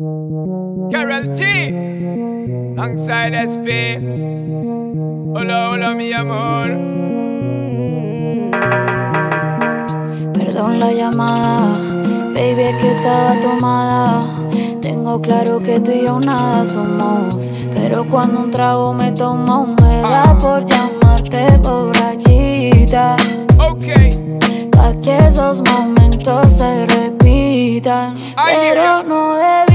Carol G. Alongside SP. Hola, hola, mi amor. Perdón la llamada, baby, es que estaba tomada. Tengo claro que tú y yo nada somos. Pero cuando un trago me toma, me da por llamarte borrachita. Ok. Pa' que esos momentos se repitan. Pero no debí,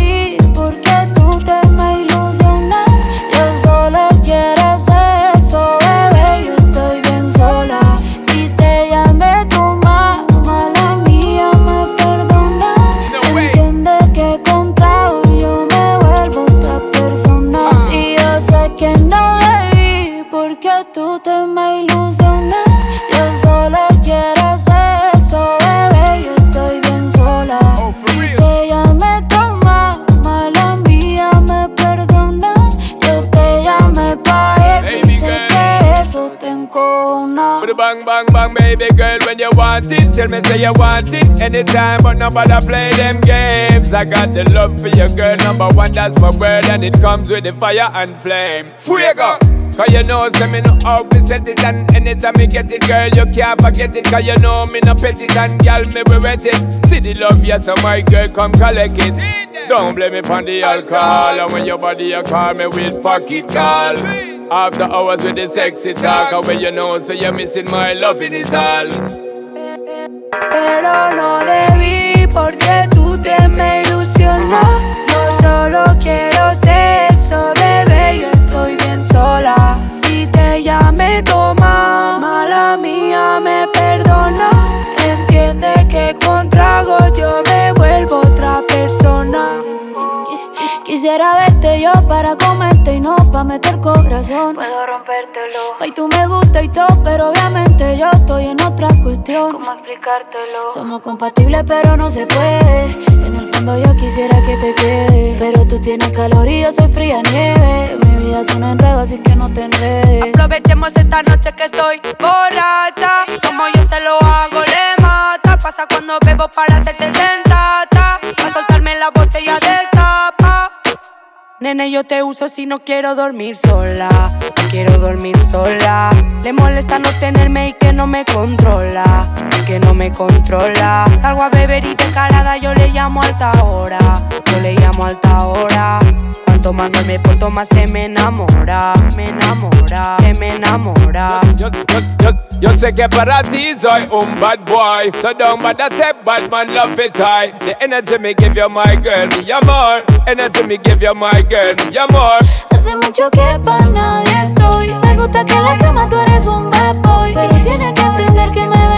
want it. Tell me, say you want it anytime, but nobody play them games. I got the love for your girl, number one, that's my word, and it comes with the fire and flame. Fuego! Cause you know, say me no to set it And anytime me get it, girl, you can't forget it Cause you know me no pet it And girl, me we wet it See the love, yes, so my girl, come collect it Don't blame me on the alcohol And when your body, you call me with pocket call After hours with the sexy talk And when you know, so you're missing my love, it is all Pero no debí porque tú te me ilusionas. Yo solo quiero sexo, bebé, yo estoy bien sola. Si te llamé toma, mala mía me perdona. Entiende que con trago yo me vuelvo otra persona. Quisiera verte yo para no pa' meter corazón. Puedo rompértelo. Ay, tú me gusta y todo, pero obviamente yo estoy en otra cuestión. ¿Cómo explicártelo? Somos compatibles, pero no se puede. En el fondo yo quisiera que te quede. Pero tú tienes calor y yo soy fría nieve. Mi vida es un enredo, así que no te enredes. Aprovechemos esta noche que estoy borracha. Como yo se lo hago, le mata. Pasa cuando bebo para hacerte sensata. Nene, yo te uso si no quiero dormir sola. Quiero dormir sola. Le molesta no tenerme y que no me controla. Que no me controla. Salgo a beber y descarada yo le llamo alta hora. Yo le llamo alta hora. Cuanto más me porto más se me enamora. Me enamora. Se me enamora. Yo, yo, yo, yo sé que para ti soy un bad boy So don't bother step bad man love it high The energy me give you my girl, mi amor Energy me give you my girl, mi amor Hace mucho que pa' nadie estoy. Me gusta que en la cama tú eres un bad boy. Pero tienes que entender que me me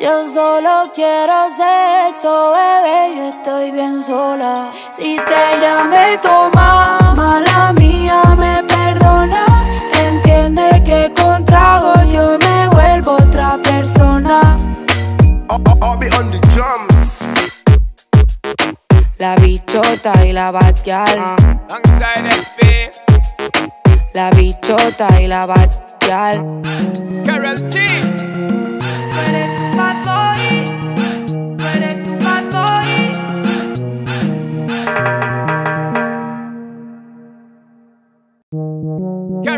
Yo solo quiero sexo, bebé. Yo estoy bien sola. Si te llamé tu mamá, la mía me perdona. Entiende que con trago yo me vuelvo otra persona. I'll, I'll- be on the drums. La bichota y la batgal. Alongside SP, La bichota y la batgal. Carol G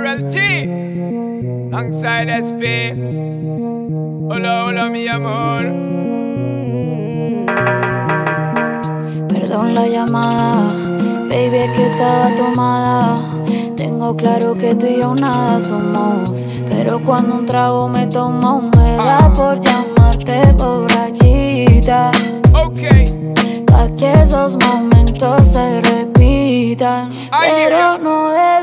Carol G Alongside SP Hola, hola mi amor Perdón la llamada, baby, es que estaba tomada. Tengo claro que tú y yo nada somos. Pero cuando un trago me toma, me da por llamarte borrachita. Ok Pa' que esos momentos se repitan. Pero no debí,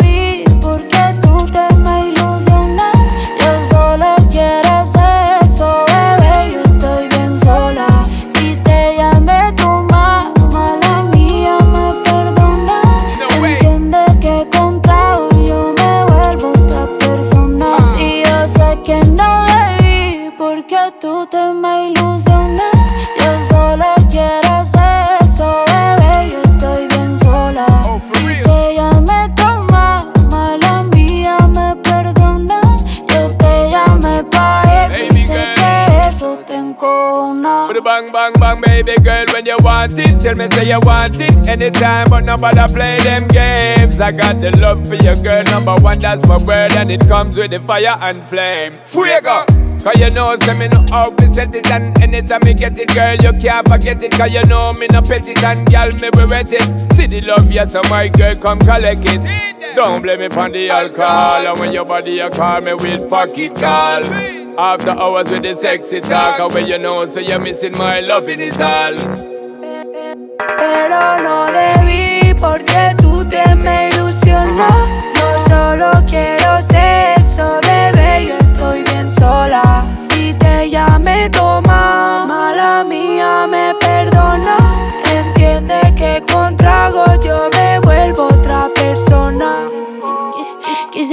want it, tell me say you want it anytime, but nobody play them games. I got the love for your girl, number one, that's my word, and it comes with the fire and flame. Fuego! Cause you know, say me no to set it And anytime me get it, girl, you can't forget it Cause you know me no pet it And girl, me we wet it See the love, yes, so my girl, come collect it Don't blame me on the alcohol And when your body, you call me with pocket call After hours with the sexy talk And when you know, so you're missing my love, in it is all Pero no debí porque tú te me ilusionas. Yo solo quiero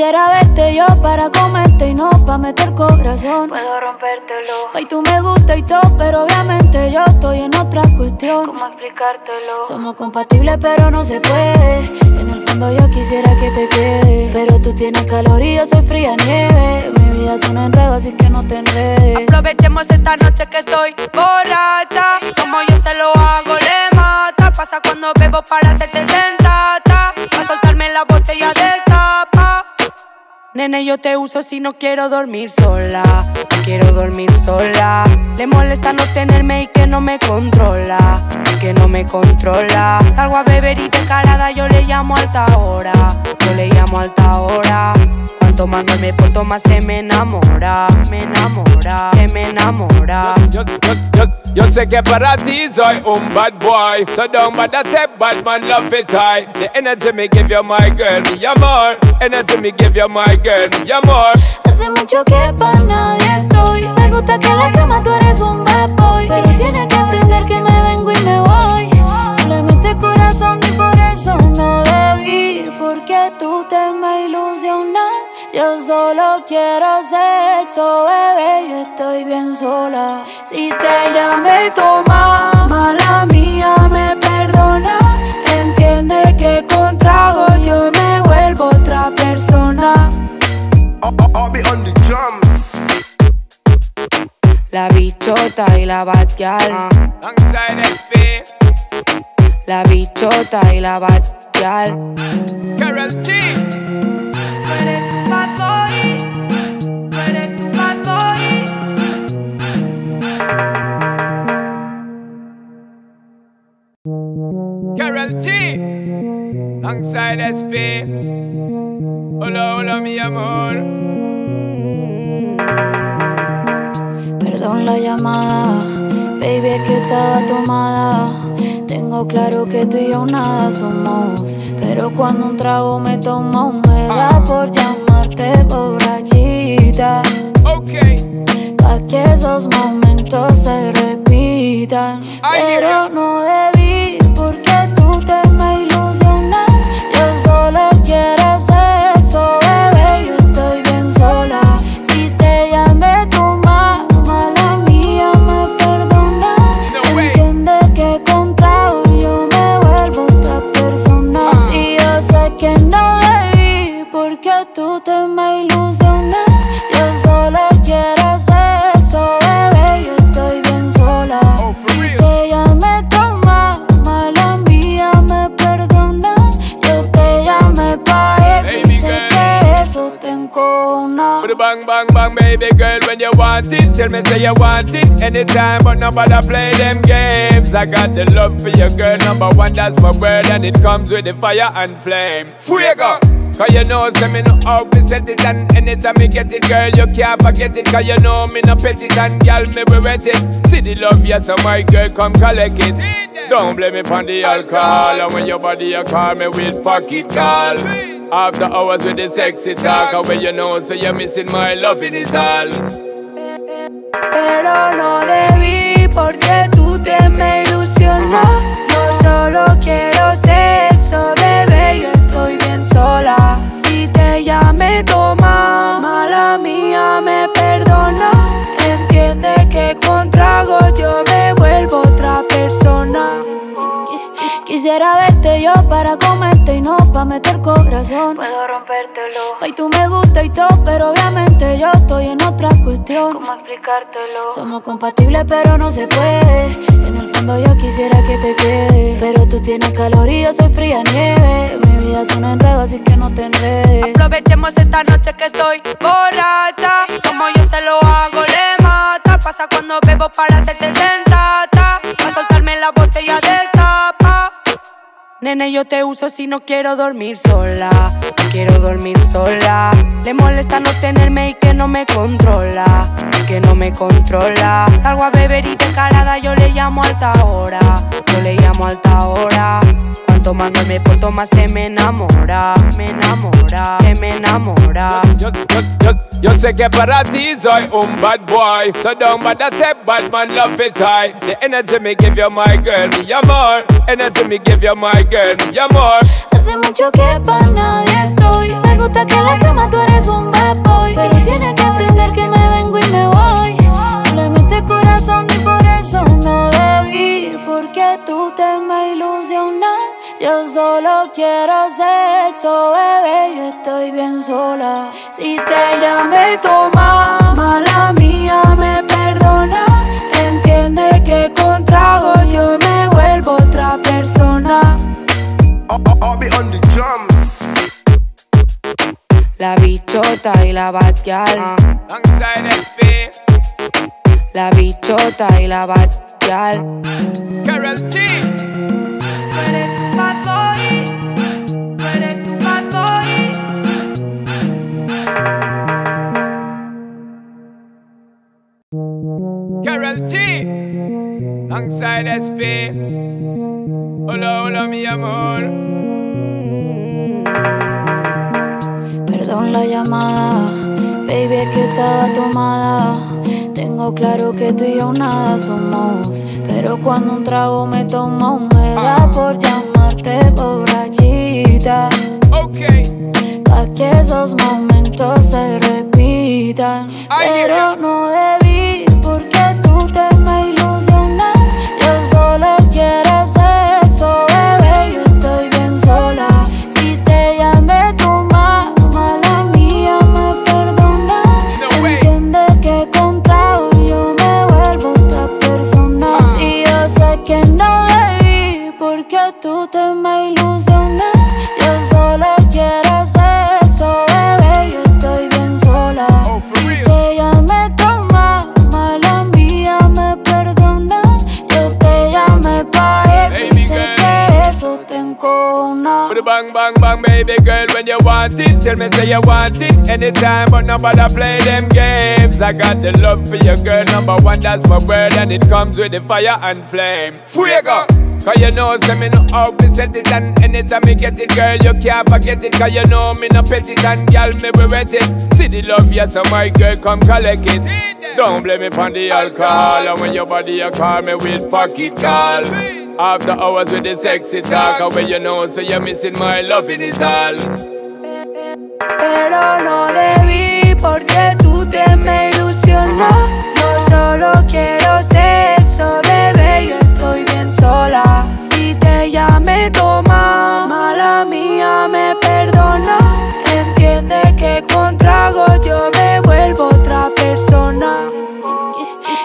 Quisiera verte yo para comerte y no pa' meter corazón. Puedo rompértelo, Ay, tú me gusta y todo, pero obviamente yo estoy en otra cuestión. ¿cómo explicártelo? Somos compatibles, pero no se puede. En el fondo yo quisiera que te quede. Pero tú tienes calor y yo soy fría nieve. Mi vida es un enredo, así que no te enredes. Aprovechemos esta noche que estoy borracha. Como yo se lo hago, le mata. Pasa cuando bebo para hacerte sensata. Pa' soltarme la botella destapa. Nene, yo te uso si no quiero dormir sola. Quiero dormir sola. Le molesta no tenerme y que no me controla. Que no me controla. Salgo a beber y descarada, yo le llamo alta hora. Yo le llamo alta hora. Cuanto más no me porto, más se me enamora. Me enamora, se me enamora. Yo, yo, yo, yo sé que para ti soy un bad boy So don't bother step bad man love it high The energy me give you my girl, me amor Energy me give you my girl, me amor Hace mucho que pa' nadie estoy. Me gusta que en la cama tú eres un bad boy. Pero tienes que entender que me vengo y me voy. Yo solo quiero sexo, bebé. Yo estoy bien sola. Si te llamé, toma. Mala mía, me perdona. Entiende que con trago yo me vuelvo otra persona. I'll, be on the drums. La bichota y la. Alongside SP, La bichota y la batgal. Carol G G Alongside SP Hola, hola mi amor. Perdón la llamada, baby es que estaba tomada. Tengo claro que tú y yo nada somos, pero cuando un trago me toma me da por llamarte borrachita, Ok. Pa que esos momentos se repitan. Pero no debí tú te me ilusionas. Yo solo quiero sexo, bebé, yo estoy bien sola. Oh, for Si real. te llamé la mía me perdona. Yo te llamé pa' eso Baby y sé que eso te encona. Put a bang bang bang baby girl when you want it Tell me say you want it anytime but nobody play them games I got the love for your girl number one that's my word And it comes with the fire and flame Fuego Cause you know, say me no to set it And anytime me get it, girl, you can't forget it. Cause you know me no pet it And girl, me we wet it. See the love, yes, so my girl, come collect it. Don't blame me on the alcohol. And when your body, you call me with pocket call. After hours with the sexy talk And when you know, so you're missing my love, it is all. Pero no debí porque tú te me ilusionas. Yo solo quiero toma, Quisiera verte yo para comerte y no pa' meter corazón. Puedo rompértelo. Ay, tú me gusta y todo, pero obviamente yo estoy en otra cuestión. ¿Cómo explicártelo? Somos compatibles, pero no se puede. En el fondo yo quisiera que te quede. Pero tú tienes calor y yo soy fría nieve. Mi vida es un enredo, así que no te enredes. Aprovechemos esta noche que estoy borracha. Como yo se lo hago, le mata. Pasa cuando bebo para hacerte sensata. Pa' soltarme la botella destapa. Nene, yo te uso si no quiero dormir sola. Quiero dormir sola. Le molesta no tenerme y que no me controla. Que no me controla. Salgo a beber y descarada yo le llamo alta hora. Yo le llamo alta hora. Cuanto más me porto más se me enamora. Me enamora. Se me enamora. Yo, sé que para ti soy un bad boy So don't bother step bad man love it high The energy me give you my girl, me amor Energy me give you my Hace mucho que pa' nadie estoy. Me gusta que en la cama tú eres un bad boy. Pero tienes que entender que me vengo y me voy. Metes corazón y por eso no debí. Porque tú te me ilusionas. Yo solo quiero sexo, bebé. Yo estoy bien sola. Si te llamé toma, mala mía, me perdona. Entiende que con trago yo me vuelvo otra persona. I'll, I'll be on the drums. La bichota y la batgal. Ah, alongside SP, La bichota y la batgal. Carol G Tú eres un bad boy. Tú eres un bad boy. Carol G Alongside SP Hola, hola mi amor Perdón la llamada, baby, es que estaba tomada. Tengo claro que tú y yo nada somos. Pero cuando un trago me toma, me da por llamarte borrachita. Ok Pa' que esos momentos se repitan. Ay, Pero no debí, Tell me say you want it anytime but nobody play them games. I got the love for your girl number one that's my word And it comes with the fire and flame. Fuego! Cause you know, say me no to set it And anytime me get it, girl, you can't forget it. Cause you know me no pet it And girl, me be wet it. See the love, yes, so my girl, come collect it. Don't blame me on the alcohol And when your body, you call me with pocket call. After hours with the sexy talk And when you know, so you're missing my love, it is all Pero no debí porque tú te me ilusionas. Yo solo quiero sexo, bebé. Yo estoy bien sola. Si te llamé toma, mala mía me perdona. Entiende que con trago yo me vuelvo otra persona.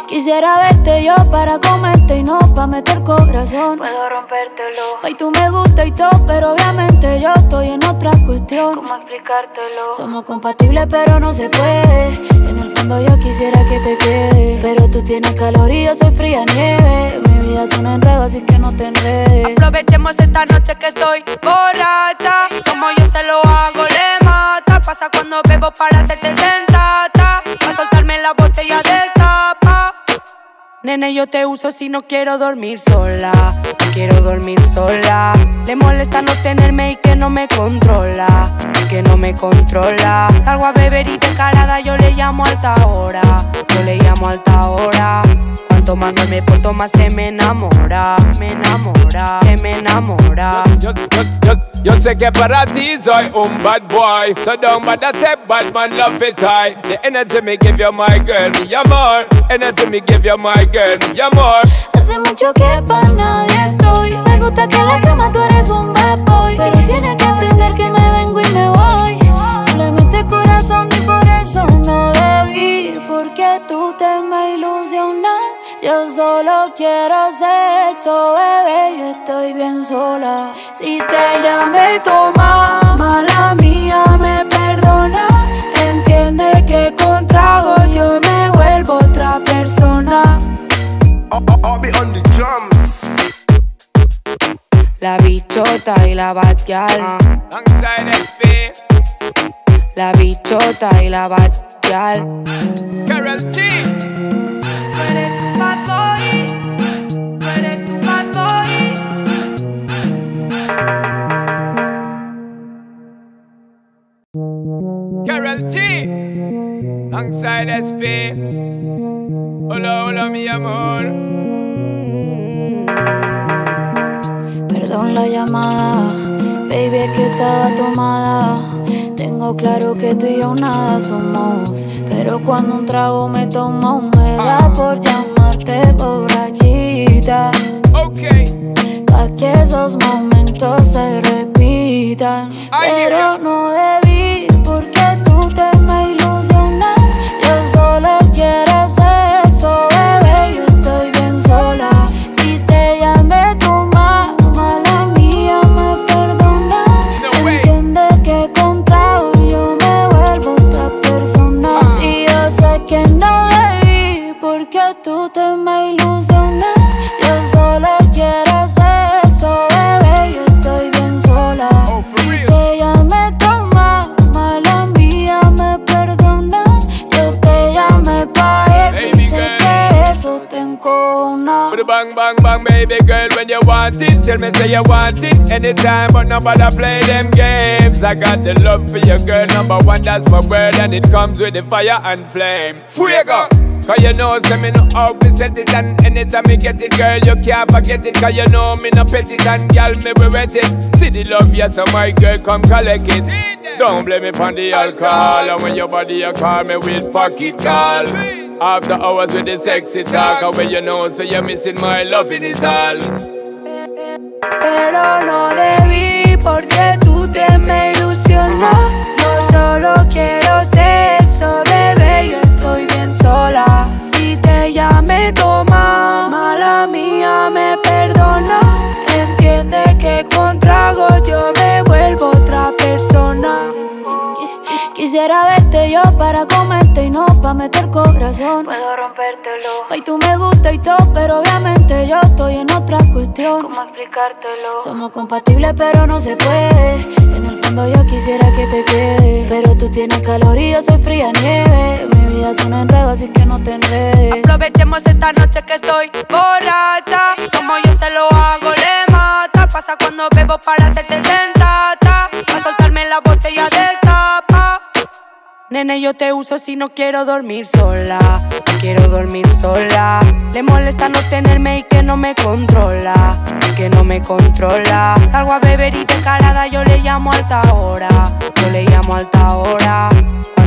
Quisiera verte yo para comerte y no pa' meter corazón. Puedo rompértelo. Ay, tú me gusta y todo, pero obviamente yo estoy en otra cuestión. ¿Cómo explicártelo? Somos compatibles, pero no se puede. En el fondo yo quisiera que te quede. Pero tú tienes calor y yo soy fría nieve. Mi vida es un enredo, así que no te enredes. Aprovechemos esta noche que estoy borracha. Como yo se lo hago, le mata. Pasa cuando bebo para hacerte sensata. Nene, yo te uso si no quiero dormir sola. Quiero dormir sola. Le molesta no tenerme y que no me controla. Que no me controla. Salgo a beber y descarada yo le llamo alta hora. Yo le llamo alta hora. Cuanto más no me porto más se me enamora. Me enamora. Se me enamora. Yo, yo, yo, yo sé que para ti soy un bad boy So don't bother step bad man love it high The energy me give you my girl, me amor Energy me give you my girl, me amor Hace mucho que pa' nadie estoy. Me gusta que en la cama tú eres un bad boy. Pero tienes que que me vengo y me voy. No le mete corazón y por eso no debí. Porque tú te me ilusionas. Yo solo quiero sexo, bebé. Yo estoy bien sola. Si te llamé, toma. Mala mía, I'll, I'll- I'll be on the drums. La bichota y la batgal. Ah, alongside SP, La bichota y la batgal. Carol G. Tú eres un bad boy. Tú eres un bad boy. Carol G. Alongside SP. Hola, hola, mi amor. Perdón la llamada, baby, es que estaba tomada. Tengo claro que tú y yo nada somos. Pero cuando un trago me toma, me da por llamarte borrachita. Okay. Pa' que esos momentos se repitan. Pero no debí, want it. Tell me, say you want it anytime, but nobody play them games. I got the love for your girl, number one, that's my word, and it comes with the fire and flame. Fuego! Cause you know, say me no to set it And anytime me get it, girl, you can't forget it Cause you know me no pet it And girl, me we wet it See the love, yes, so my girl, come collect it Don't blame me on the alcohol And when your body, you call me with pocket call After hours with the sexy talk And when you know, so you're missing my love, it is all Pero no debí porque tú te me ilusionas. Yo solo quiero sexo, bebé. Yo estoy bien sola. Si te llamé, toma. Mala mía, me perdona. Entiende que con trago yo me vuelvo otra persona. Quisiera verte yo para comerte y no meter corazón. Puedo rompértelo, Ay, tú me gusta y todo, pero obviamente yo estoy en otra cuestión. ¿cómo explicártelo? Somos compatibles, pero no se puede. En el fondo yo quisiera que te quede. Pero tú tienes calor y yo soy fría nieve. Mi vida es un enredo, así que no te enredes. Aprovechemos esta noche que estoy borracha. Como yo se lo hago, le mata. Pasa cuando bebo para hacerte sensata. Pa' soltarme la botella destapa. Nene, yo te uso si no quiero dormir sola. Quiero dormir sola. Le molesta no tenerme y que no me controla. Que no me controla. Salgo a beber y descarada, yo le llamo alta hora. Yo le llamo alta hora.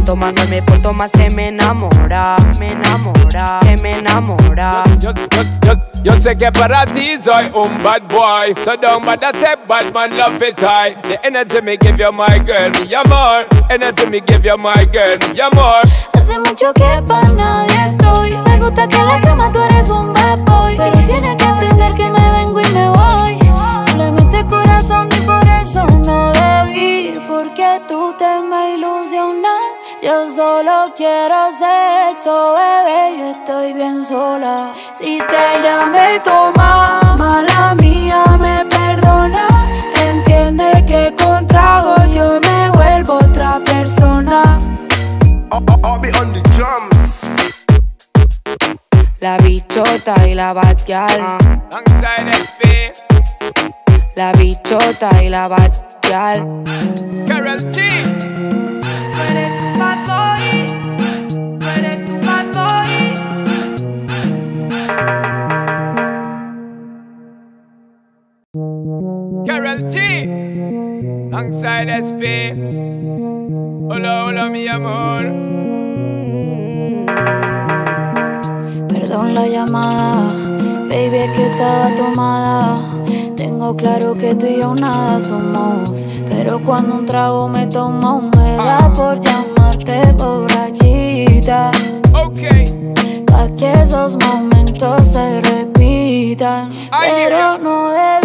Cuanto más no me porto, más se me enamora. Me enamora, se me enamora. Yo, yo, yo, yo sé que para ti soy un bad boy So don't bother step bad man love it high The energy me give you my girl, mi amor Energy me give you my girl, mi amor Hace mucho que pa' nadie estoy. Me gusta que en la cama tú eres un bad boy. Pero tienes que entender que me vengo y me voy. No le metes corazón y por eso no debí. Porque tú te me ilusionas. Yo solo quiero sexo, bebé. Yo estoy bien sola. Si te llamé, toma. Mala mía, me perdona. Entiende que con trago yo me vuelvo otra persona. I'll, be on the drums. La bichota y la batgal. Alongside SP, La bichota y la batgal. Carol G que tú y yo nada somos. Pero cuando un trago me toma humedad por llamarte borrachita. Ok. Pa' que esos momentos se repitan. Pero no debí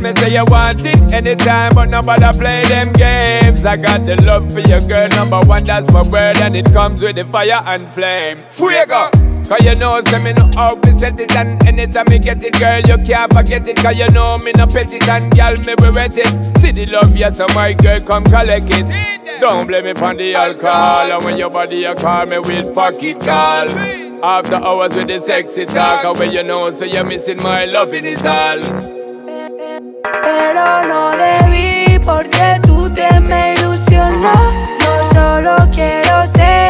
me say you want it anytime, but nobody play them games. I got the love for your girl, number one, that's my word, and it comes with the fire and flame. Fuego! Cause you know, say me no to set it And anytime me get it, girl, you can't forget it Cause you know me no pet it And girl, me we wet it See the love, yes, so my girl, come collect it Don't blame me on the alcohol And when your body, you call me with pocket call After hours with the sexy talk And when you know, so you're missing my love, it is all Pero no debí porque tú te me ilusionas. Yo solo quiero sexo,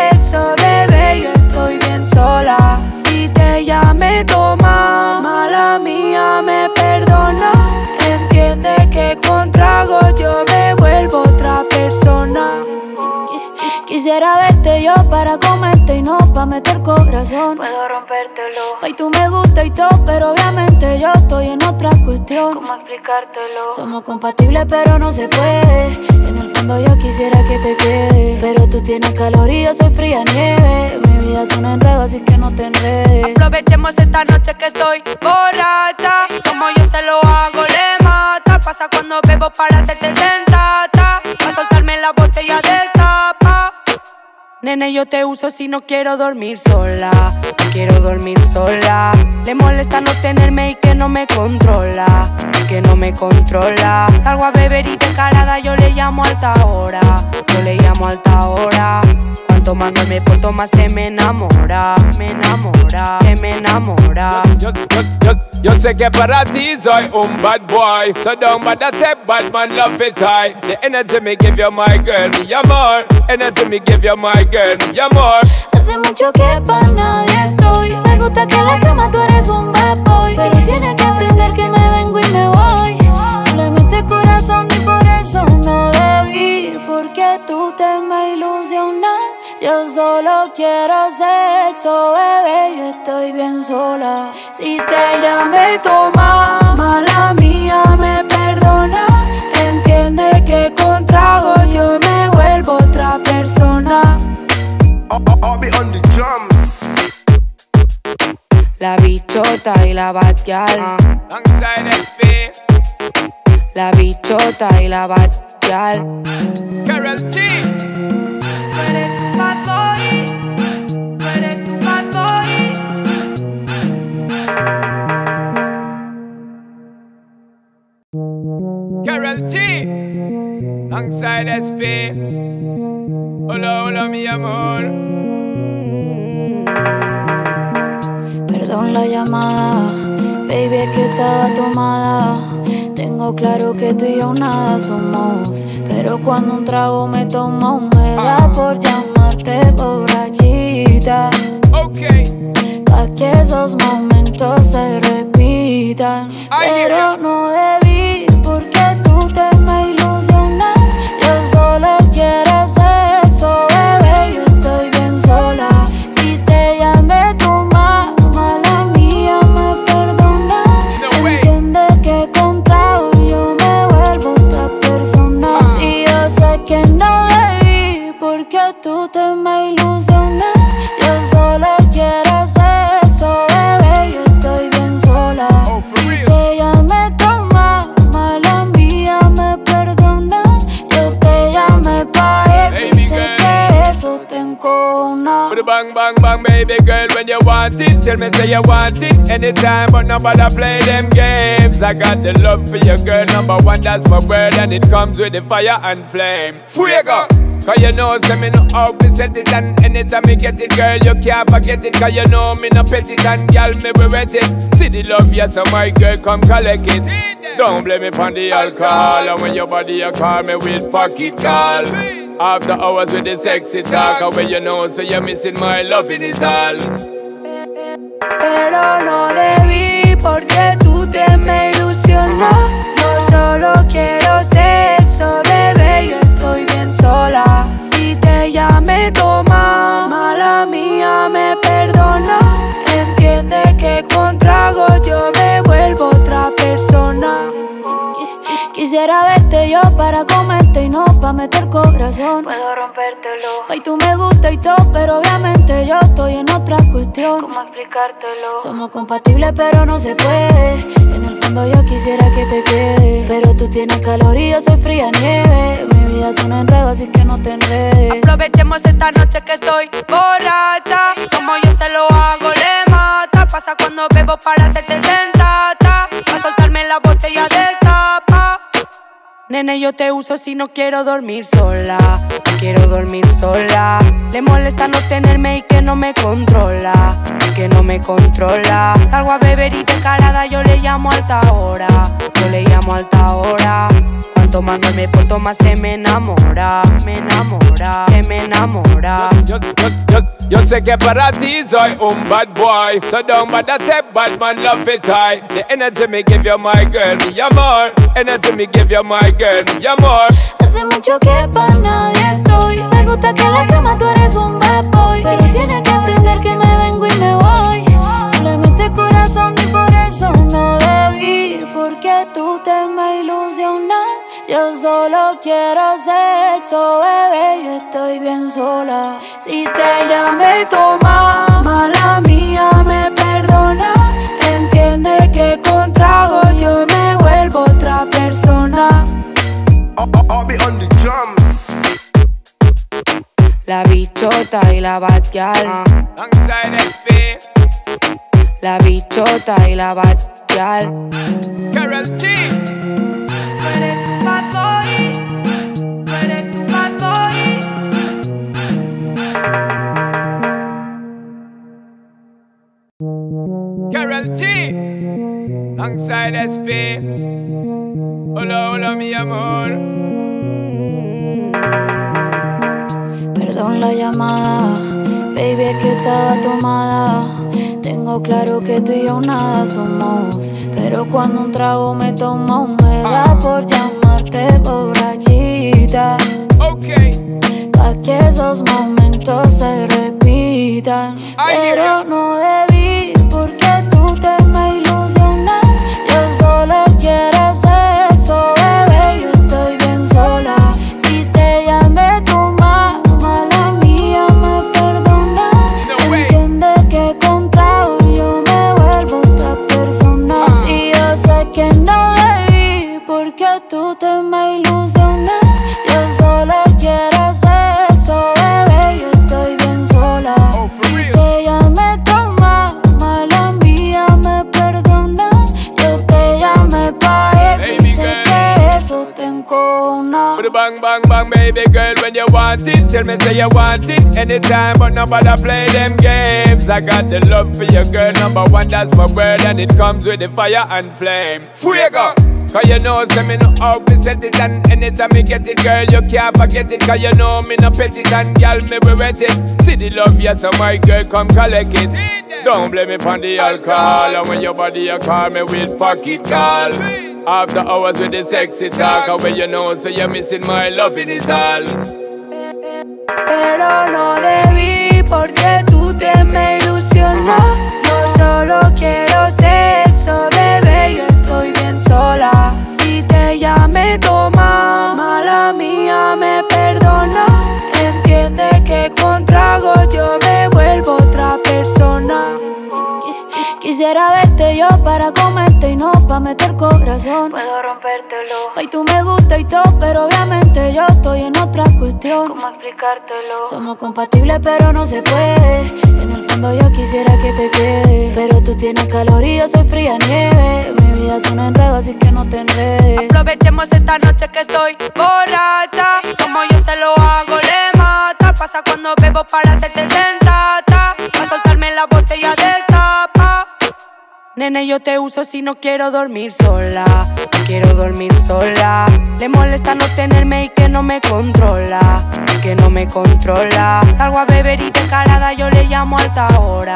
Yo para comerte y no pa' meter corazón. Puedo rompértelo. Ay, tú me gusta y todo, pero obviamente yo estoy en otra cuestión. ¿Cómo explicártelo? Somos compatibles, pero no se puede. En el fondo yo quisiera que te quede. Pero tú tienes calor y yo soy fría nieve. Mi vida es un enredo, así que no te enredes. Aprovechemos esta noche que estoy borracha. Como yo se lo hago, le mata. Pasa cuando bebo para hacerte sensata. Pa' soltarme la botella destapa. Nene, yo te uso si no quiero dormir sola. Quiero dormir sola. Le molesta no tenerme y que no me controla. Que no me controla. Salgo a beber y descarada yo le llamo alta hora. Yo le llamo alta hora. Cuanto más no me porto, más se me enamora. Me enamora. Se me enamora. Yo sé que para ti soy un bad boy So don't bother step, bad man love it high The energy me give you my girl, me amor Energy me give you my Hace mucho que pa' nadie estoy. Me gusta que la cama tú eres un bad boy. Pero tienes que entender que me vengo y me voy. Le metes corazón y por eso no debí. Porque tú te me ilusionas. Yo solo quiero sexo, bebé. Yo estoy bien sola. Si te llamé tu mamá, la mía me perdona. Entiende que con trago persona. I'll, I'll- I'll be on the drums. La bichota y la. Alongside SP, La bichota y la batgal. Carol G Tú eres un bad boy. Tú eres un bad boy. Carol G Alongside SP Hola, hola mi amor Perdón la llamada, baby, es que estaba tomada. Tengo claro que tú y yo nada somos. Pero cuando un trago me toma humedad por llamarte borrachita. Ok Pa' que esos momentos se repitan. Ay, Pero yeah. no debí tell me say you want it anytime, but nobody play them games. I got the love for your girl, number one, that's my word, and it comes with the fire and flame. Fuego! Cause you know, say me no to set it And anytime me get it, girl, you can't forget it Cause you know me no pet it And girl, me be wet it See the love, yes, so my girl, come collect it Don't blame me on the alcohol And when your body, you call me with pocket call After hours with the sexy talk And when you know, so you're missing my love, it is all Pero no debí porque tú te me ilusionas. Yo solo quiero sexo, bebé, yo estoy bien sola. Si te llamé, toma, mala mía, me perdona. Entiende que con tragos yo me vuelvo otra persona. Quisiera verte yo para comerte y no para meter corazón. Puedo rompértelo. Ay, tú me gusta y todo, pero obviamente yo estoy en otra cuestión. ¿Cómo explicártelo? Somos compatibles, pero no se puede. En el fondo yo quisiera que te quede. Pero tú tienes calor y yo soy fría nieve. Mi vida es un enredo, así que no te enredes. Aprovechemos esta noche que estoy borracha. Nene, yo te uso si no quiero dormir sola. No quiero dormir sola. Le molesta no tenerme y que no me controla. Que no me controla. Salgo a beber y descarada yo le llamo alta hora. Yo le llamo alta hora. Cuanto más no me porto más se me enamora. Me enamora. Que me enamora. Yo, yo, yo, yo sé que para ti soy un bad boy So don't bother step bad man love it high The energy me give you my girl, mi amor Energy me give you my girl, mi amor Hace mucho que para nadie estoy. Me gusta que en la cama tú eres un bad boy. Pero tienes que entender que me vengo y me voy. No le metes corazón y por eso no debí. Porque tú te me ilusionas. Yo solo quiero sexo, bebé. Yo estoy bien sola. Si te llamé, toma, mala mía, me perdona. Entiende que con trago yo me vuelvo otra persona. I'll, be on the drums. La bichota y la. Alongside SP, La bichota y la batgal. Carol G Carol G Alongside SP Hola, hola mi amor Perdón la llamada, baby, es que estaba tomada. Tengo claro que tú y yo nada somos. Pero cuando un trago me toma, me da por llamarte borrachita. Pa' que esos momentos se repitan. Pero no debí, anytime but nobody play them games. I got the love for your girl number one that's my word And it comes with the fire and flame. Fuego! Cause you know say me no to set it And anytime me get it girl you can't forget it. Cause you know me no pet it and girl me be wet it. See the love yes so my girl come collect it. Don't blame me on the alcohol And when your body you call me with pocket call. After hours with the sexy talk, and when you know, so you're missing my love, it is all. Pero no debí porque tú te me ilusionas. Yo solo quiero sexo, bebé, yo estoy bien sola. Si te llamé, toma, mala mía, me perdona. Entiende que con trago yo me vuelvo otra persona. Quisiera verte yo para pa' meter corazón. Puedo rompértelo. Ay, tú me gusta y todo, pero obviamente yo estoy en otra cuestión. ¿Cómo explicártelo? Somos compatibles, pero no se puede. En el fondo yo quisiera que te quede. Pero tú tienes calor y yo soy fría nieve. Mi vida es un enredo, así que no te enredes. Aprovechemos esta noche que estoy borracha. Como yo se lo hago, le mata. Pasa cuando bebo para hacerte sensata. Pa' soltarme la botella destapa. Nene, yo te uso si no quiero dormir sola. Quiero dormir sola. Le molesta no tenerme y que no me controla. Que no me controla. Salgo a beber y descarada yo le llamo alta hora.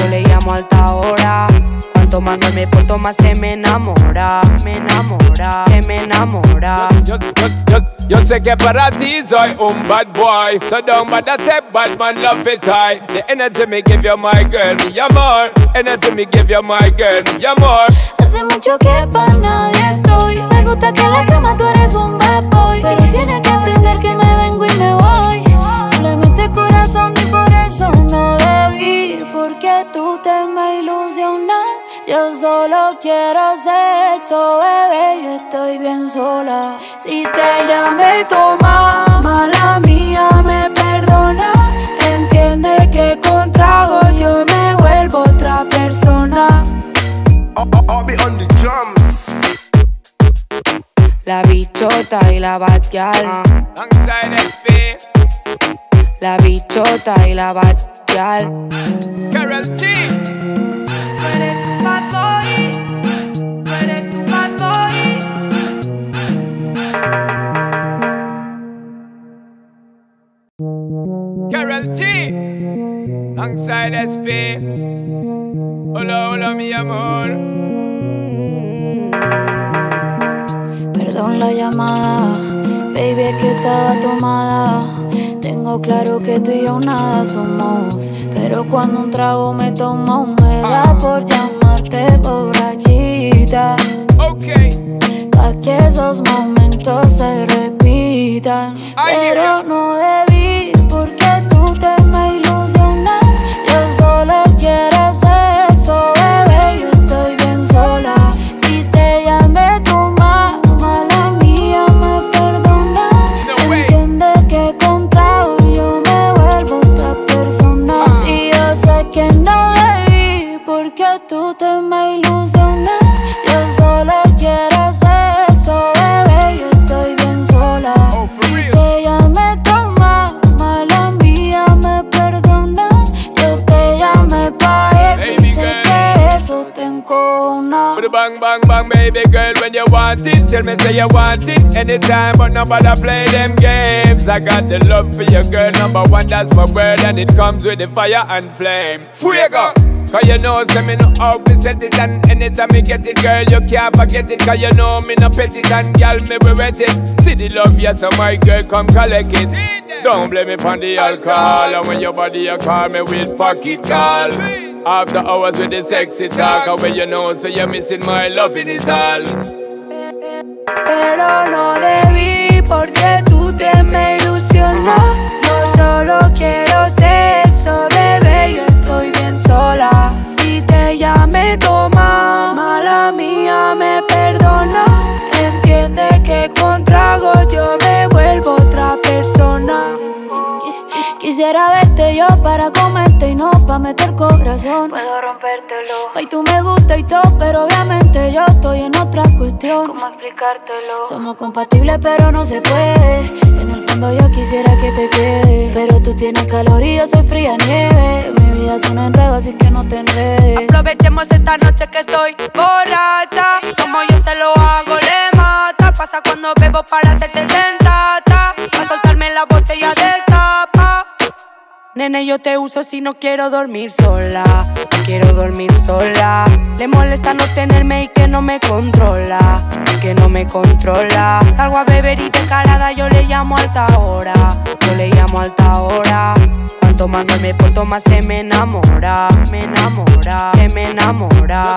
Yo le llamo alta hora. No me porto, más se me enamora. Me enamora. Se me enamora. Yo, yo, yo, yo sé que para ti soy un bad boy So don't bother step bad man love it high The energy me give you my girl, mi amor Energy me give you my girl, mi amor Hace mucho que pa' nadie estoy. Me gusta que en la cama tú eres un bad boy. Pero tienes que entender que me vengo y me voy. No le metes corazón y por eso no debí. Porque tú te me. Yo solo quiero sexo, bebé. Yo estoy bien sola. Si te llamé, toma. Mala mía, me perdona. Entiende que con trago yo me vuelvo otra persona. I'll, be on the drums. La bichota y la. Alongside SP, La bichota y la batgal. Carol G Carol G Alongside SP Hola, hola mi amor Perdón la llamada, baby, es que estaba tomada. Tengo claro que tú y yo nada somos. Pero cuando un trago me toma, me da por llamarte borrachita. Ok Pa' que esos momentos se repitan. Pero no debí, bang bang bang baby girl when you want it Tell me say you want it. Anytime but nobody play them games. I got the love for your girl number one that's my word And it comes with the fire and flame. Fuego! Cause you know, say me no to set it And anytime me get it, girl, you can't forget it. Cause you know me no pet it And girl, me be wet it. See the love, yes, so my girl, come collect it. Don't blame me on the alcohol And when your body, you call me with pocket call After hours with the sexy talk when you know, so you're missing my love, it all Pero no debí porque tú te me ilusionas. Yo solo quiero sexo, bebé. Yo estoy bien sola. Si te llamé, toma. Mala mía, me perdona. Entiende que con trago yo me vuelvo otra persona. Quisiera verte yo para comerte y no pa' meter corazón. Puedo rompértelo, Ay, tú me gusta y todo, pero obviamente yo estoy en otra cuestión. ¿cómo explicártelo? Somos compatibles, pero no se puede. En el fondo yo quisiera que te quede. Pero tú tienes calor y yo soy fría nieve. Mi vida es un enredo, así que no te enredes. Aprovechemos esta noche que estoy borracha. Como yo se lo hago, le mata. Pasa cuando bebo para hacerte sensata. Pa' soltarme la botella destapa. Nene, yo te uso si no quiero dormir sola. Quiero dormir sola. Le molesta no tenerme y que no me controla. Que no me controla. Salgo a beber y descarada yo le llamo alta hora. Yo le llamo alta hora. Cuanto más no me porto, más se me enamora. Me enamora. Se me enamora.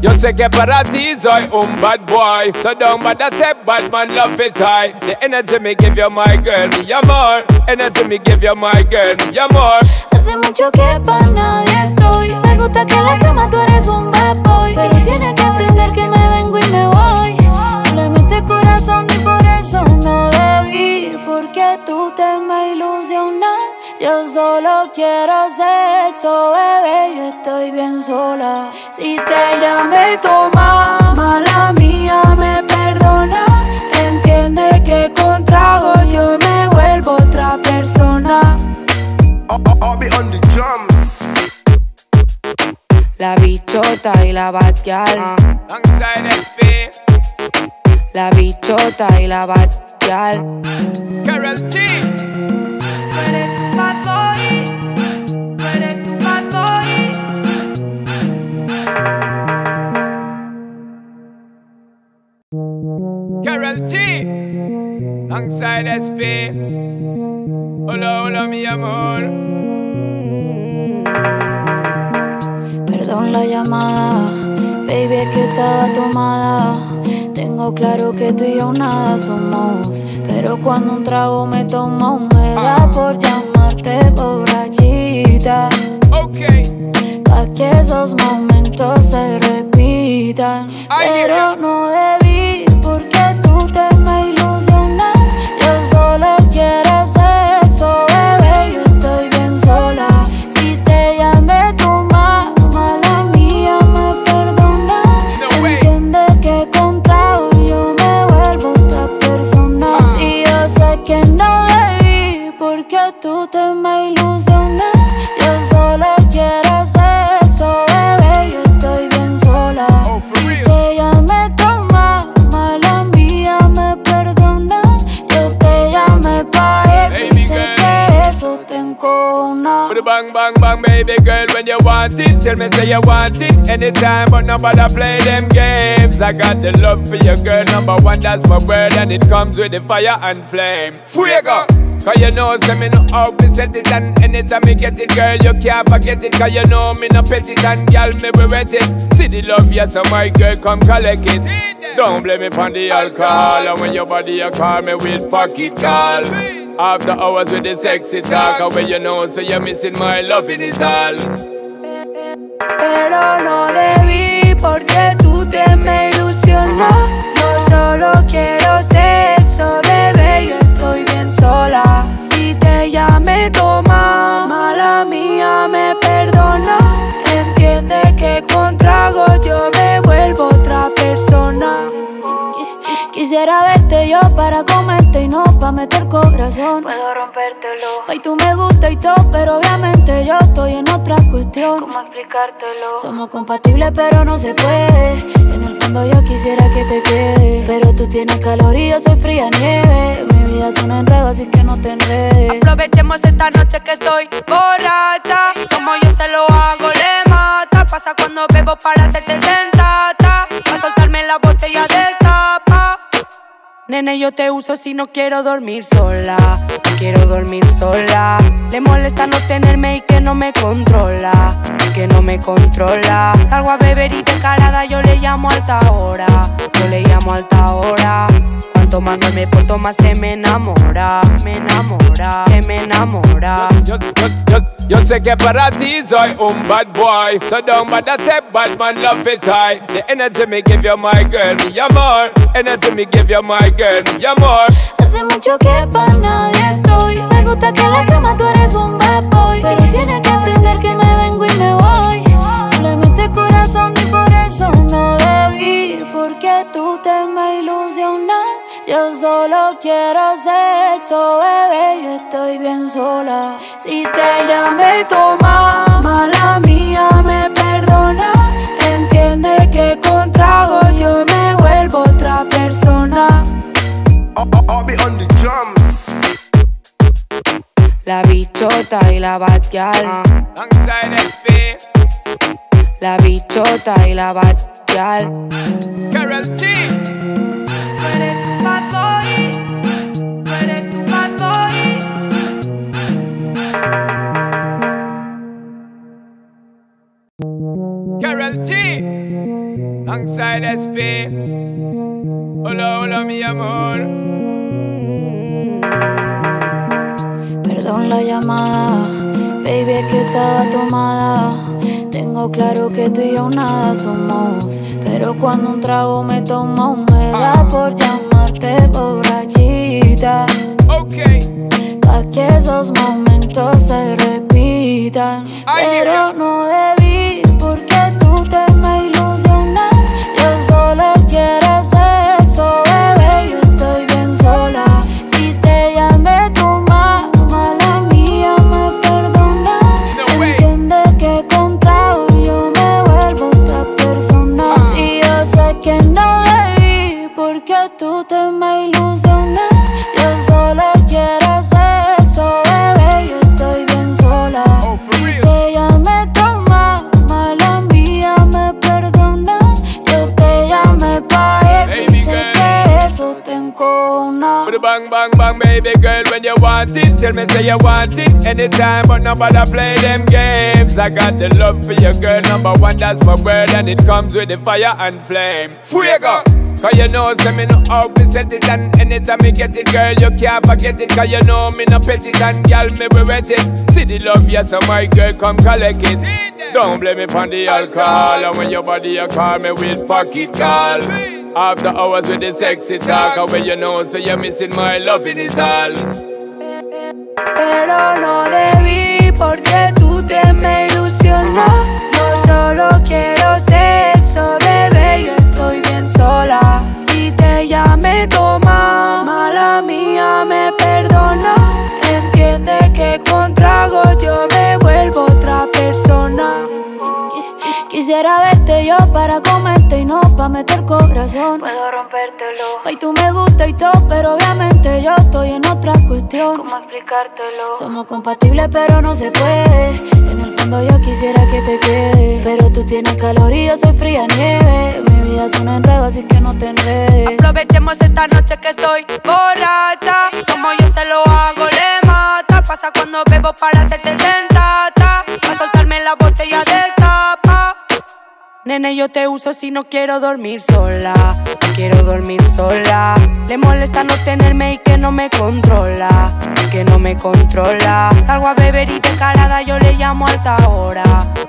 Yo sé que para ti soy un bad boy So don't bother step bad man love it high The energy me give you my girl, mi amor Energy me give you my Hace mucho que pa' nadie estoy. Me gusta que la cama tú eres un bad boy. Pero tienes que entender que me vengo y me voy. Metes corazón y por eso no debí. Porque tú te me ilusionas. Yo solo quiero sexo, bebé, yo estoy bien sola. Si te llamé toma, mala mía, me I'll, I'll- I'll be on the drums. La bichota y la batgal. Ah, alongside SP, La bichota y la batgal. Carol G. Tú eres un bad boy, tú eres un bad boy. Carol G. Alongside SP. Hola, hola, mi amor. Perdón la llamada, baby, es que estaba tomada. Tengo claro que tú y yo nada somos. Pero cuando un trago me toma, me da por llamarte borrachita. Ok. Pa' que esos momentos se repitan. Pero no debí, Tell me, say you want it anytime, but nobody play them games. I got the love for your girl, number one, that's my word, and it comes with the fire and flame. Fuego! Cause you know, say me no to set it And anytime me get it, girl, you can't forget it Cause you know me no pet it And girl, me we wet it See the love, yes, so my girl, come collect it Don't blame me on the alcohol And when your body, you call me with pocket call After hours with the sexy talk And when you know, so you're missing my love, it is all Pero no debí porque tú te me ilusionas. Yo solo quiero sexo, bebé, yo estoy bien sola. Si te llamé toma, mala mía, me perdona. Entiende que con trago yo me vuelvo otra persona. Quisiera verte yo para comerte y no pa' meter corazón. Puedo rompértelo. Pa' y tú me gusta y todo, pero obviamente yo estoy en otra cuestión. ¿Cómo explicártelo? Somos compatibles, pero no se puede. En el fondo yo quisiera que te quede. Pero tú tienes calor y yo soy fría nieve. Mi vida es un enredo, así que no te enredes. Aprovechemos esta noche que estoy borracha. Como yo se lo hago, le mata. Pasa cuando bebo para hacerte sensata. Pa' soltarme la botella destapa. Nene, yo te uso si no quiero dormir sola. Quiero dormir sola. Le molesta no tenerme y que no me controla. Que no me controla. Salgo a beber y descarada yo le llamo alta hora. Yo le llamo alta hora. Cuanto más no me porto, más se me enamora. Me enamora. Se me enamora. Just, just, just, you say que para ti soy un bad boy So don't bother step bad man love it high The energy me give you my girl, me amor Energy me give you my girl, me amor Hace mucho que pa' nadie estoy. Me gusta que en la cama tú eres un bad boy. Pero tienes que entender que me Yo solo quiero sexo, bebé. Yo estoy bien sola. Si te llamé toma, mala mía, me perdona. Entiende que con trago yo me vuelvo otra persona. I'll, be on the drums. La bichota y la batgal. Alongside SP, La bichota y la batgal. Carol G alongside SP. Hola, hola, mi amor. Perdón la llamada, baby, es que estaba tomada. Tengo claro que tú y yo nada somos. Pero cuando un trago me toma, me da ah. por llamarte borrachita. Ok. Pa' que esos momentos se repitan. Pero no debes. Want it. Tell me, say you want it anytime, but nobody play them games. I got the love for your girl, number one, that's my word, and it comes with the fire and flame. Fuego! Cause you know, say me no how to set it And anytime me get it, girl, you can't forget it Cause you know me no pet it And girl, me we wet it See the love, yes, so my girl, come collect it Don't blame me on the alcohol And when your body, you call me with pocket call After hours with the sexy talk And when you know, so you're missing my love it all Pero no debí porque tú te me ilusionas. Yo solo quiero sexo, corazón. Puedo rompértelo. Ay, tú me gusta y todo, pero obviamente yo estoy en otra cuestión. ¿Cómo explicártelo? Somos compatibles, pero no se puede. En el fondo yo quisiera que te quede. Pero tú tienes calor y yo soy fría nieve. Mi vida es un enredo, así que no te enredes. Aprovechemos esta noche que estoy borracha. Como yo se lo hago, le mata. Pasa cuando bebo para hacerte sensata. Nene, yo te uso si no quiero dormir sola. Quiero dormir sola. Le molesta no tenerme y que no me controla. Que no me controla. Salgo a beber y descarada yo le llamo alta hora.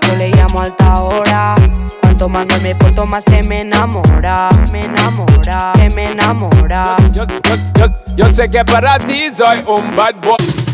Yo le llamo alta hora. Cuanto más me porto, más se me enamora. Me enamora. Que me enamora. Yo, yo, yo, yo sé que para ti soy un bad boy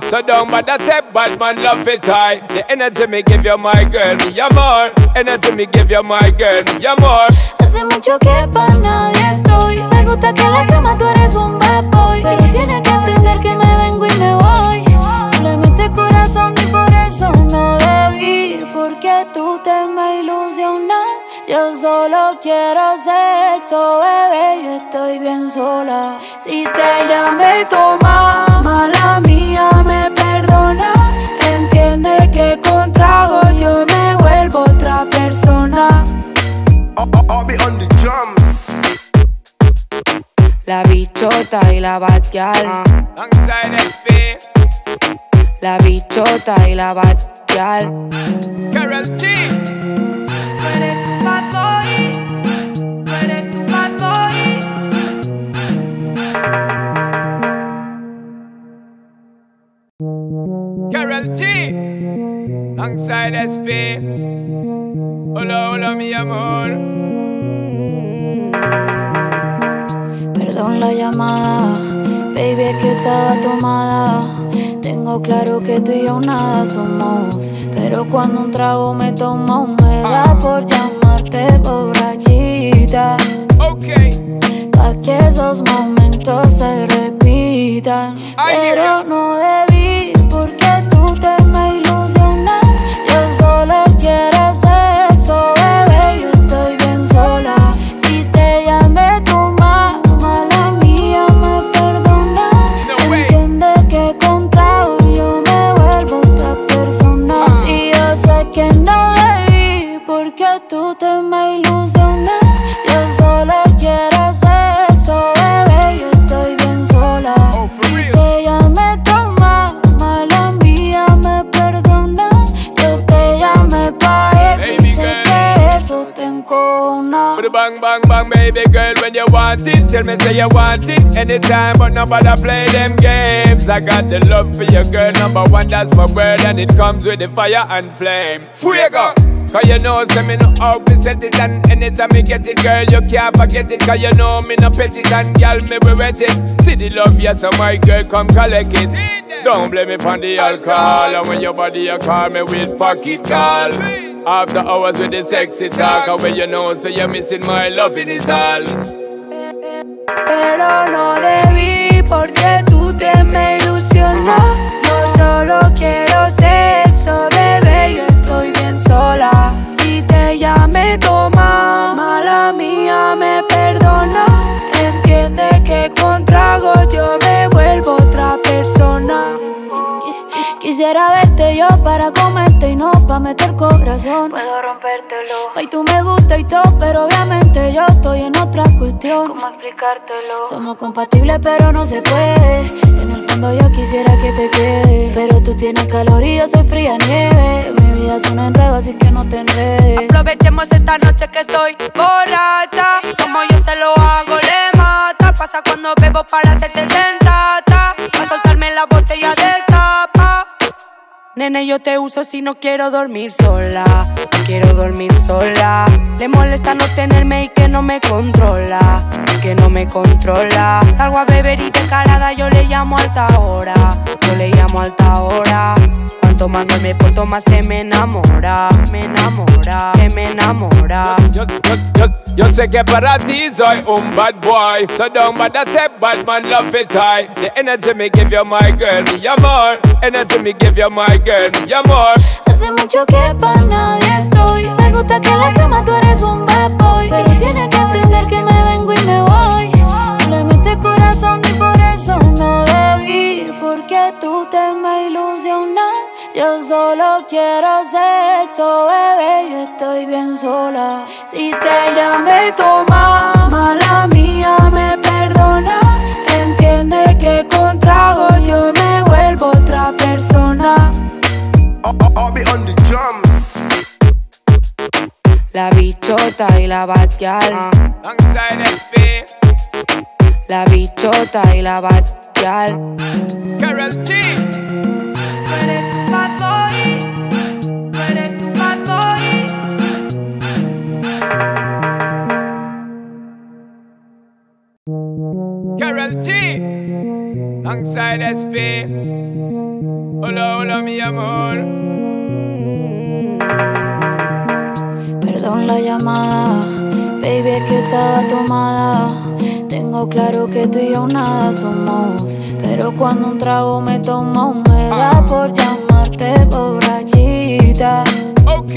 boy. So don't bother step, bad man love it high. The energy me give you, my girl, me a more. Energy me give you, my girl, me a more. Hace mucho que pa' nadie estoy. Me gusta que la cama tú eres un bad boy. Pero tienes que entender que me vengo y me voy. Metes corazón y por eso no debí. Porque tú te me ilusionas. Yo solo quiero sexo, bebé. Yo estoy bien sola. Si te llamé, toma. Mala mía, me perdona. Entiende que con trago yo me vuelvo otra persona. I'll, be on the drums. La bichota y la batial. SP, La bichota y la batial. Carol G. Carol G. Alongside SP. Hola, hola, mi amor. Perdón la llamada, baby, es que estaba tomada. Tengo claro que tú y yo nada somos. Pero cuando un trago me toma, me da por llamarte borrachita. Ok. Pa' que esos momentos se repitan. Pero no debí, tell me say you want it anytime, but nobody play them games. I got the love for your girl, number one, that's my word, and it comes with the fire and flame. Fuego! Cause you know, say me no to set it And anytime me get it, girl, you can't forget it Cause you know me no pet it and girl, me we wet it See the love, yes, so my girl, come collect it Don't blame me on the alcohol And when your body, you call me with pocket call After hours with the sexy talk when you know, so you're missing my love, it is all Pero no debí porque tú te me ilusionó. Yo solo quiero Quisiera verte yo para comerte y no pa' meter corazón. Puedo rompértelo. Ay, tú me gusta y todo, pero obviamente yo estoy en otra cuestión. ¿Cómo explicártelo? Somos compatibles, pero no se puede. En el fondo yo quisiera que te quede. Pero tú tienes calor y yo soy fría nieve. Mi vida es un enredo, así que no te enredes. Aprovechemos esta noche que estoy borracha. Como yo se lo hago, le mata. Pasa cuando bebo para hacerte sensata. Pa' soltarme la botella destapa. Nene, yo te uso si no quiero dormir sola. Quiero dormir sola. Le molesta no tenerme y que no me controla. Que no me controla. Salgo a beber y descarada yo le llamo alta hora. Yo le llamo alta hora. Cuanto más no me porto, más se me enamora. Me enamora. Se me enamora. Yo, sé que para ti soy un bad boy So don't bother step, bad man love it high The energy me give you my girl, me amor Energy me give you my Hace mucho que pa' nadie estoy. Me gusta que la cama tú eres un bad boy. Pero tienes que entender que me vengo y me voy. Tú le corazón y por eso no debí. Porque tú te me ilusionas. Yo solo quiero sexo, bebé. Yo estoy bien sola. Si te llamé, toma, mala I'll, I'll- I'll be on the drums. La bichota y la batgal. Ah, alongside SP, La bichota y la batgal. Carol G Tú eres un bad boy. Tú eres un bad boy. Carol G Alongside SP Hola, hola mi amor Perdón la llamada, baby, es que estaba tomada. Tengo claro que tú y yo nada somos. Pero cuando un trago me toma, me da por llamarte borrachita. Ok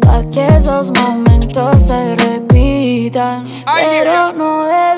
Pa' que esos momentos se repitan. Pero no debí,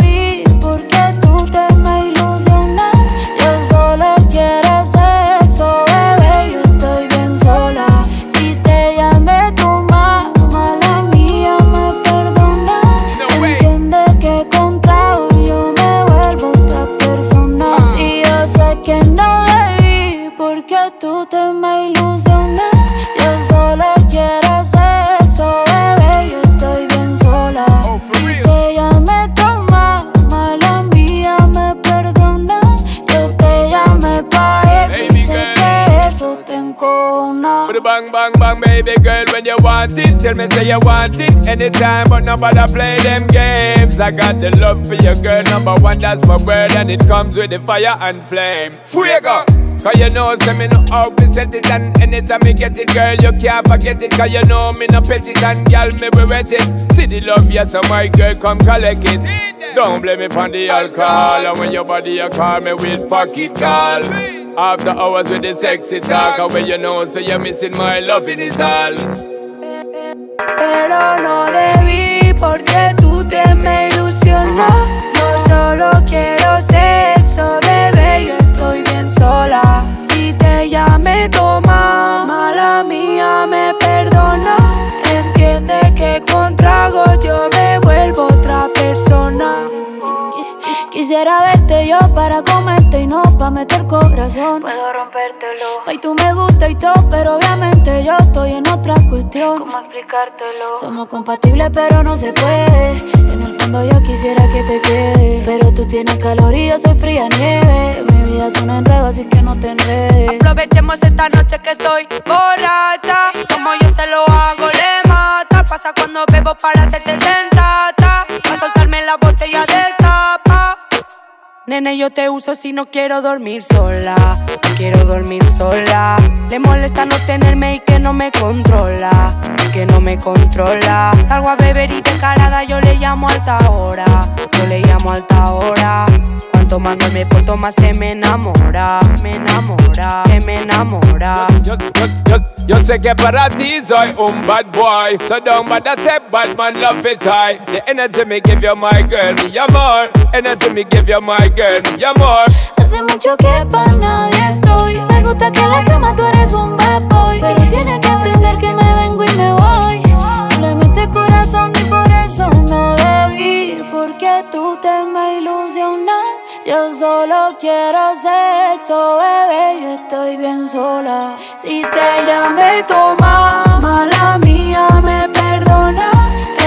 want it. Tell me say you want it anytime but nobody play them games. I got the love for your girl number one that's my word And it comes with the fire and flame. Fuego! Cause you know, say me no to set it And anytime me get it, girl, you can't forget it. Cause you know me no pet it And girl, me we wet it. See the love, yes, so my girl, come collect it. Don't blame me on the alcohol And when your body, you call me with pocket call. After hours with the sexy talk And when you know, so you're missing my love, it is all Pero no debí porque pa' meter corazón. Puedo rompértelo. Ay, tú me gusta y todo, pero obviamente yo estoy en otra cuestión. ¿Cómo explicártelo? Somos compatibles, pero no se puede. En el fondo yo quisiera que te quede. Pero tú tienes calor y yo soy fría nieve. Mi vida es un enredo, así que no te enredes. Aprovechemos esta noche que estoy borracha. Como yo se lo hago, le mata. Pasa cuando bebo para hacerte sensata. Nene, yo te uso si no quiero dormir sola. Quiero dormir sola. Le molesta no tenerme y que no me controla. Que no me controla. Salgo a beber y descarada yo le llamo alta hora. Yo le llamo alta hora. Cuanto más no me porto más se me enamora. Me enamora. Que me enamora. Yo, yo, yo, yo sé que para ti soy un bad boy So don't bother step bad man love it high The energy me give you my girl, mi amor Energy me give you my girl, mi amor Hace mucho que para nadie estoy. Me gusta que en la cama tú eres un bad boy. Pero tienes que entender que me vengo y me voy. No le metes corazón y por eso no debí. Porque tú te me ilusionas. Yo solo quiero sexo, bebé. Yo estoy bien sola. Si te llamé, toma. Mala mía, me perdona.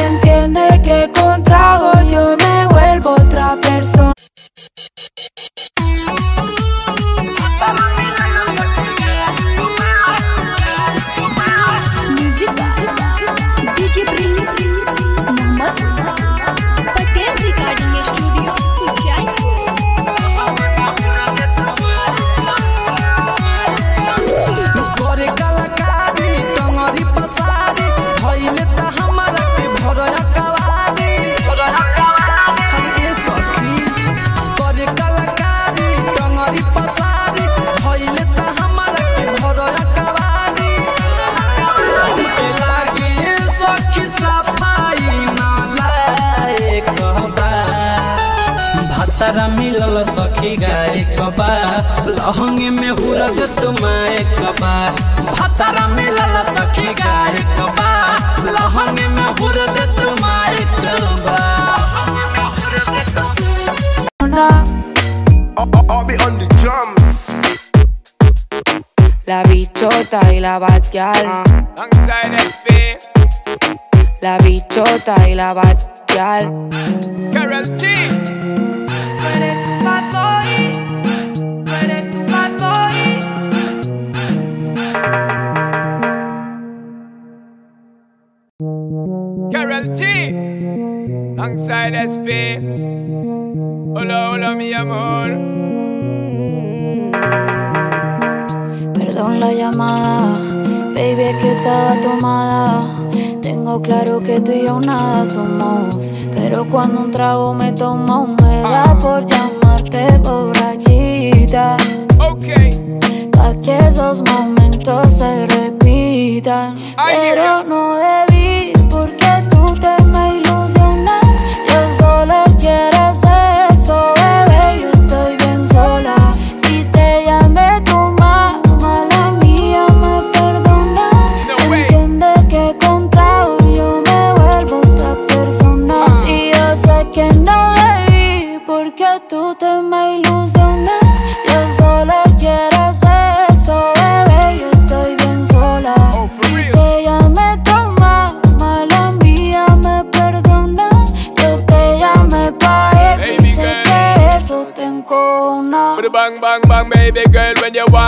Entiende que con trago Bye. La batgal. Alongside SP La bichota y la batgal. Carol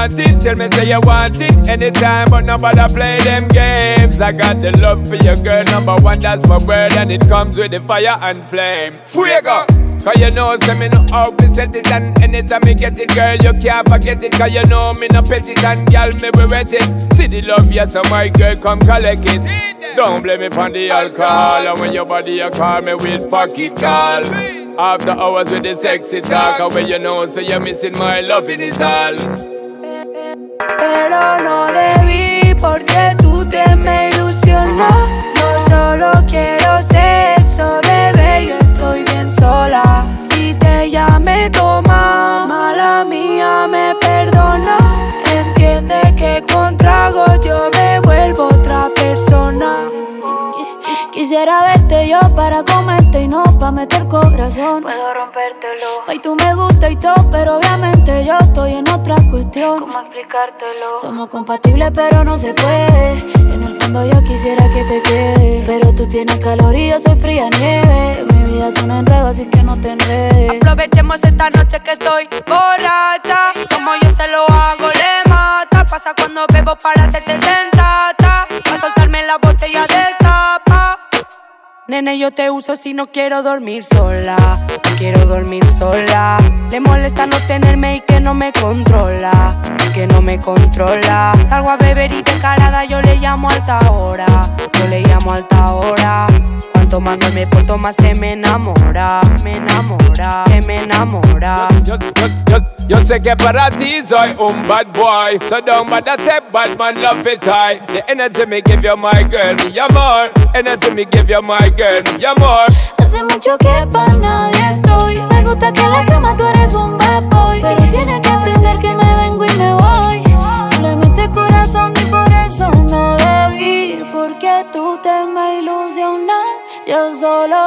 want it? Tell me say you want it. Anytime but nobody play them games. I got the love for your girl number one. That's my word And it comes with the fire and flame. Fuego! Cause you know, say me no to set it And anytime me get it, girl, you can't forget it. Cause you know me no pet it And girl, me we wet it. See the love, yes, so my girl, come collect it. Don't blame me on the alcohol And when your body, you call me with pocket call. After hours with the sexy talk And when you know, so you're missing my love, it is all Pero no debí porque tú te me ilusionas. Yo solo quiero sexo, bebé. Yo estoy bien sola. Si te llamé, toma. Mala mía, me perdona. Entiende que con trago yo me vuelvo otra persona. Quisiera verte yo para pa' meter corazón. Puedo rompértelo. Y tú me gusta y todo, pero obviamente yo estoy en otra cuestión. ¿Cómo explicártelo? Somos compatibles, pero no se puede. En el fondo yo quisiera que te quede. Pero tú tienes calor y yo soy fría nieve. Mi vida es un enredo, así que no te enredes. Aprovechemos esta noche que estoy borracha. Como yo se lo hago, le mata. Pasa cuando bebo para hacerte sensata. Pa' soltarme la botella destapa. Nene, yo te uso si no quiero dormir sola. Quiero dormir sola. Le molesta no tenerme y que no me controla. Que no me controla. Salgo a beber y descarada yo le llamo alta hora. Yo le llamo alta hora. No me porto, más se me enamora. Me enamora. Se me enamora. Yo, yo, yo, yo sé que para ti soy un bad boy So don't bother step bad man love it high The energy me give you my girl, me amor Energy me give you my girl, me amor Hace mucho que pa' nadie estoy. Me gusta que en la cama tú eres un bad boy. Pero tienes que entender que me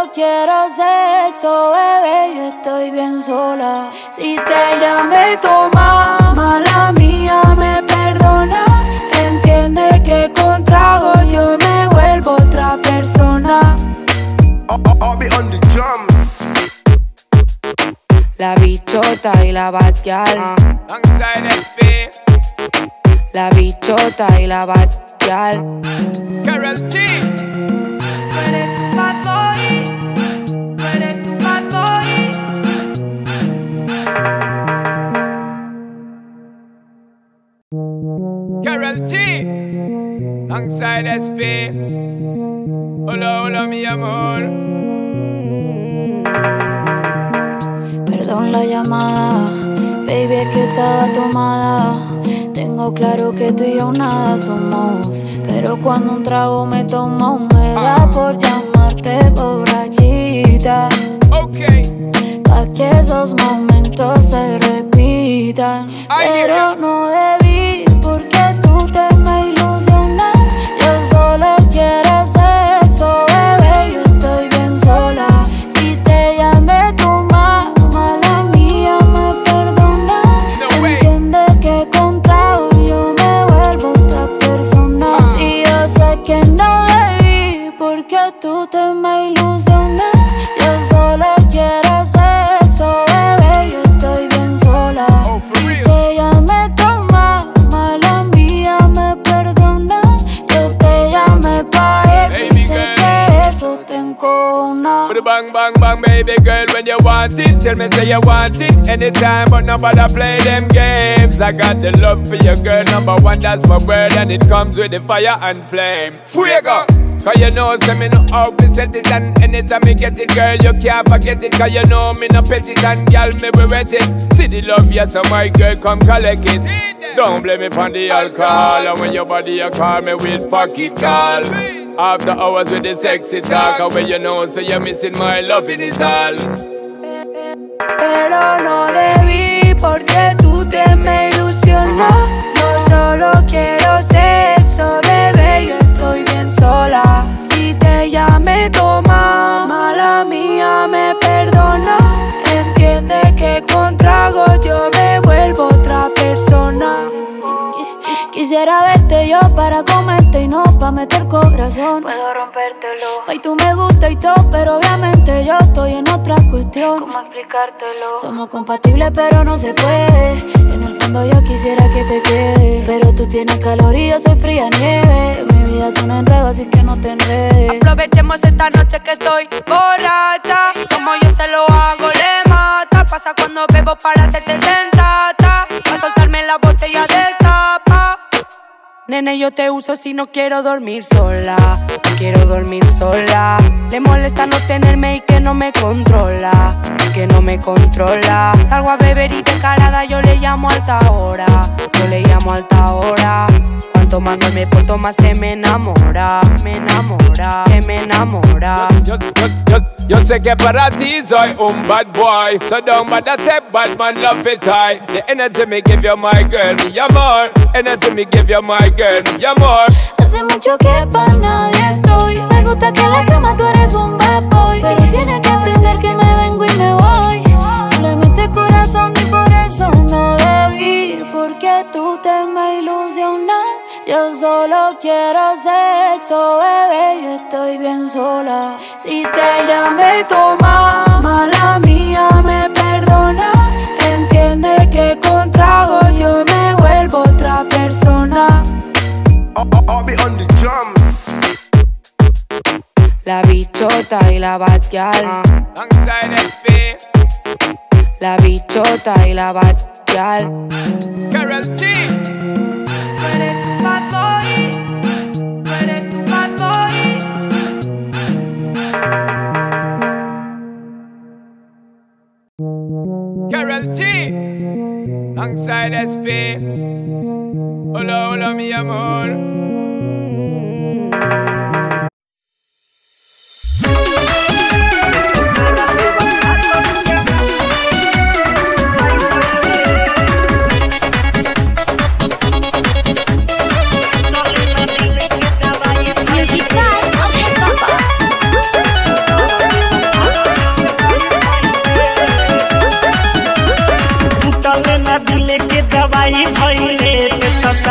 solo quiero sexo, bebé. Yo estoy bien sola. Si te llamé toma, mala mía, me perdona. Entiende que con trago yo me vuelvo otra persona. I'll, be on the drums. La bichota y la. Alongside SP, La bichota y la batgal. Carol G Carol G Alongside SP Hola, hola mi amor. Perdón la llamada, baby es que estaba tomada. Tengo claro que tú y yo nada somos, pero cuando un trago me toma me da por llamarte borrachita, Ok. Pa que esos momentos se repitan. Pero no debí bang bang bang baby girl when you want it Tell me say you want it anytime but nobody play them games. I got the love for your girl number one that's my word And it comes with the fire and flame. Fuego! Cause you know, say me no to set it And anytime me get it, girl, you can't forget it Cause you know me no pet it And girl, me we wet it. See the love, yes, so my girl, come collect it. Don't blame me on the alcohol And when your body, you call me with pocket call After hours with the sexy talk when you know, so you're missing my love, it Pero no debí porque tú te me ilusionas. Yo solo quiero sexo, bebé, yo estoy bien sola. Si te llamé toma, mala mía, me perdona. Entiende que con trago yo Quisiera verte yo para comerte y no pa' meter corazón. Puedo rompértelo. Y tú me gusta y todo, pero obviamente yo estoy en otra cuestión. ¿Cómo explicártelo? Somos compatibles, pero no se puede. En el fondo yo quisiera que te quede. Pero tú tienes calor y yo soy fría nieve. Mi vida es un enredo, así que no te enredes. Aprovechemos esta noche que estoy borracha. Como yo se lo hago, le mata. Pasa cuando bebo para hacerte sensata. Pa' soltarme la botella destapa. Nene, yo te uso si no quiero dormir sola. Quiero dormir sola. Le molesta no tenerme y que no me controla. Que no me controla. Salgo a beber y descarada yo le llamo alta hora. Yo le llamo alta hora. Cuanto más me porto, más se me enamora. Me enamora. Se me enamora. Yo, sé que para ti soy un bad boy So don't bother step bad man love it high The energy me give you my girl, me amor Energy me give you my girl, Hace mucho que para nadie estoy. Me gusta que en la cama tú eres un bad boy. Pero tienes que entender que me vengo y me voy. Tú le metes corazón y por eso no debí. Porque tú te me ilusionas. Yo solo quiero sexo, bebé. Yo estoy bien sola. Si te llamé, toma. Mala mía, me perdona persona. I'll, I'll- I'll be on the drums. La bichota y la. Alongside SP, La bichota y la batgal. Carol G. Tú eres un bad boy. Tú eres un bad boy. Carol G. Alongside SP. Hola, hola, mi amor.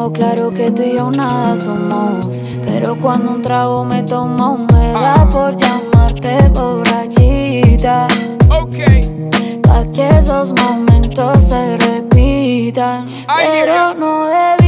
Tengo claro que tú y yo nada somos. Pero cuando un trago me toma, me da por llamarte borrachita. Okay. Pa' que esos momentos se repitan. Pero no debí,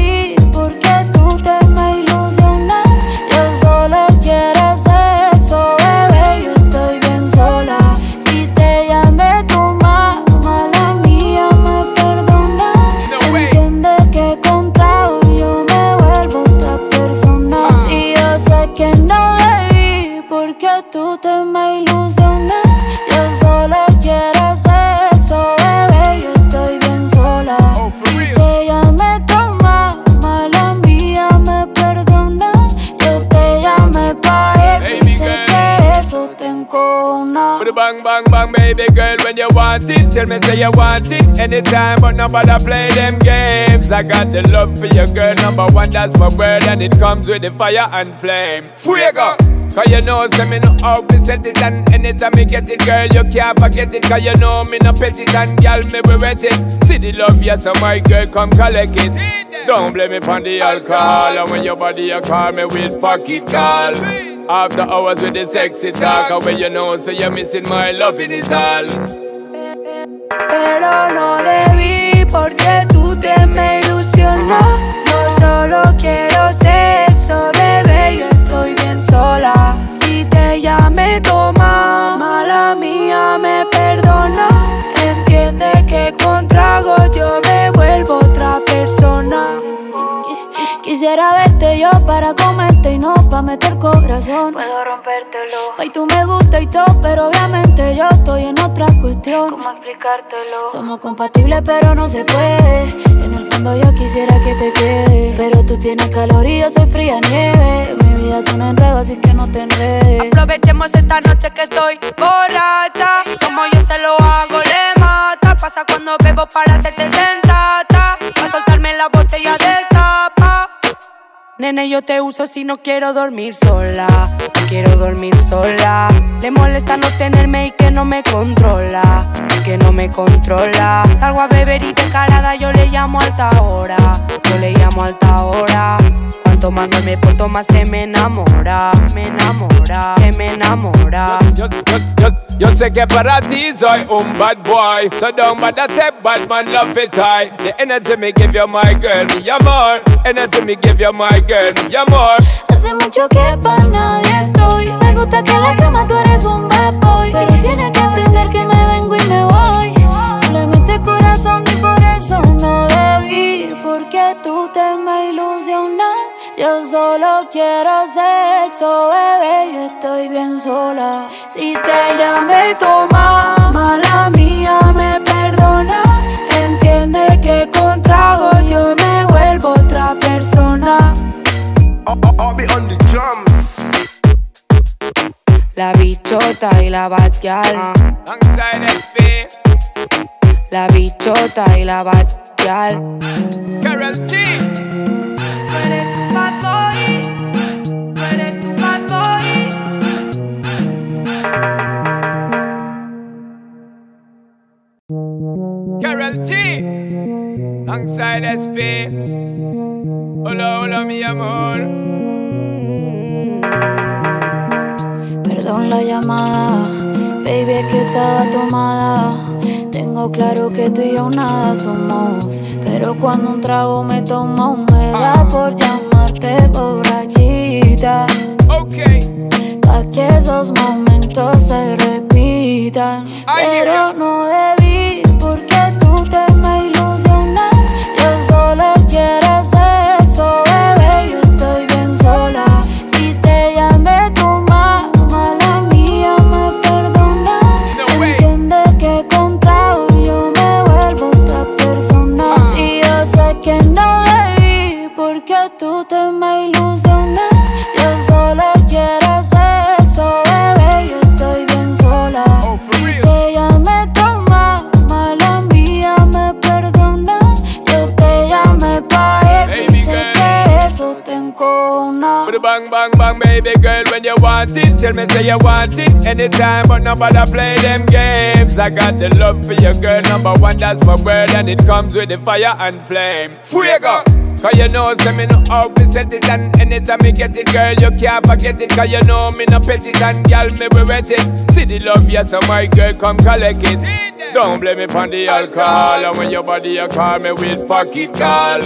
tell me say you want it anytime, but nobody play them games. I got the love for your girl, number one, that's my word, and it comes with the fire and flame. Fuego! Cause you know, say me no to set it And anytime me get it, girl, you can't forget it Cause you know me no pet it And girl, me we wet it See the love, yes, so my girl, come collect it Don't blame me on the alcohol And when your body, you call me with pocket call After hours with the sexy talk And when you know, so you're missing my love, it is all Pero no debí porque tú te me ilusionas. Yo solo quiero sexo, bebé, yo estoy bien sola. Si te llamé toma, mala mía, me perdona. Entiende que con trago yo Quisiera verte yo para comerte y no pa' meter corazón. Puedo rompértelo. Pa' y tú me gusta y todo, pero obviamente yo estoy en otra cuestión. ¿Cómo explicártelo? Somos compatibles, pero no se puede. En el fondo yo quisiera que te quede. Pero tú tienes calor y yo soy fría nieve. Mi vida es un enredo, así que no te enredes. Aprovechemos esta noche que estoy borracha. Como yo se lo hago, le mata. Pasa cuando bebo para hacerte sensata. Pa' soltarme la botella destapa. Nene, yo te uso si no quiero dormir sola. Quiero dormir sola. Le molesta no tenerme y que no me controla. Que no me controla. Salgo a beber y descarada yo le llamo alta hora. Yo le llamo alta hora. Cuanto más no me porto, más se me enamora. Me enamora, se me enamora. Yo, yo, yo, yo sé que para ti soy un bad boy So don't bother step bad man love it high The energy me give you my girl, me amor Energy me give you my girl, Hace mucho que pa' nadie estoy. Me gusta que en la cama tú eres un bad boy. Pero tienes que entender que me vengo y me voy. No le metes corazón y por eso no debí. Porque tú te me ilusionas. Yo solo quiero sexo, bebé, yo estoy bien sola. Si te llamé toma, mala mía, me perdona. Entiende que con trago yo me vuelvo otra persona. I'll, I'll- I'll be on the drums. La bichota y la batgal. Ah, alongside SP, La bichota y la batgal. Carol G. Tú eres un bad boy, tú eres un bad boy. Carol G. Alongside SP. Hola, hola, mi amor. Perdón la llamada, baby, es que estaba tomada. Tengo claro que tú y yo nada somos. Pero cuando un trago me toma, me da por llamarte borrachita. Okay. Pa' que esos momentos se repitan. Pero no debí, baby girl, when you want it, tell me say you want it anytime, but nobody play them games. I got the love for your girl, number one, that's my word, and it comes with the fire and flame. Fuego! Cause you know, say me no to set it And anytime me get it, girl, you can't forget it Cause you know me no pet it And girl, me be wet it See the love, yes, so my girl, come collect it Don't blame me on the alcohol And when your body, you call me with pocket call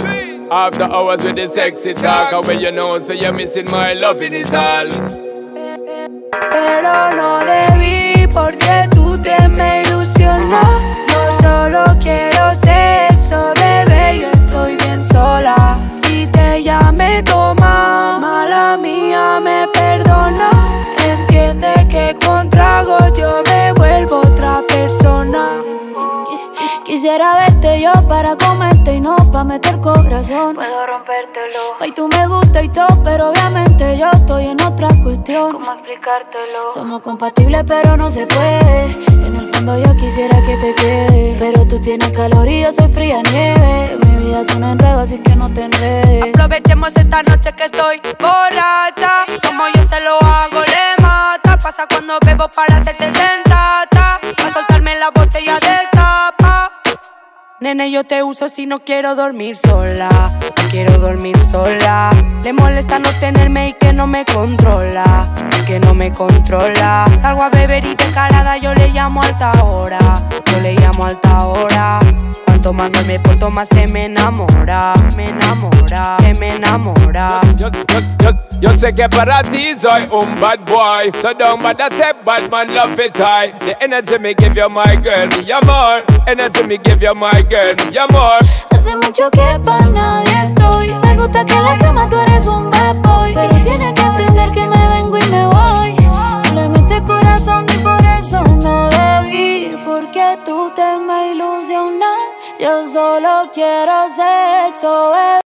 After hours with the sexy talk And when you know, so you're missing my love, it is all Pero no debí porque tú te me ilusionó. Yo solo quiero sexo, bebé, yo estoy bien sola. Si te llamé toma, mala mía, me perdona. Entiende que con trago yo me vuelvo otra persona. Quisiera verte yo para y no pa' meter corazón. Puedo rompértelo. Pa' y tú me gusta y todo, pero obviamente yo estoy en otra cuestión. ¿Cómo explicártelo? Somos compatibles, pero no se puede. En el fondo yo quisiera que te quede. Pero tú tienes calor y yo soy fría nieve. Mi vida es un enredo, así que no te enredes. Aprovechemos esta noche que estoy borracha. Como yo se lo hago, le mata. Pasa cuando bebo para hacerte sensata. Pa' soltarme la botella destapa. Nene, yo te uso si no quiero dormir sola. Quiero dormir sola. Le molesta no tenerme y que no me controla. Que no me controla. Salgo a beber y descarada yo le llamo alta hora. Yo le llamo alta hora. No me porto, más se me enamora. Me enamora. Se me enamora. Yo, yo, yo, yo sé que para ti soy un bad boy So don't bother step bad man love it high The energy me give you my girl, me amor Energy me give you my girl, me amor Hace mucho que pa' nadie estoy. Me gusta que en la cama tú eres un bad boy. Pero tienes solo quiero sexo, bebé.